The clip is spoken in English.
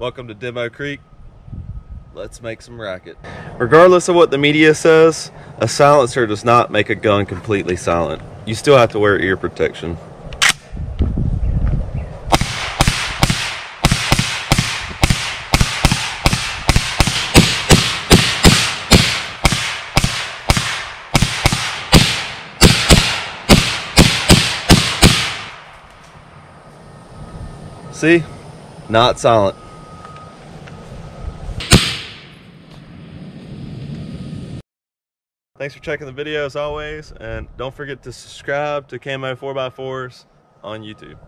Welcome to Demo Creek. Let's make some racket. Regardless of what the media says, a silencer does not make a gun completely silent. You still have to wear ear protection. See? Not silent. Thanks for checking the video as always, and don't forget to subscribe to Camo 4x4s on YouTube.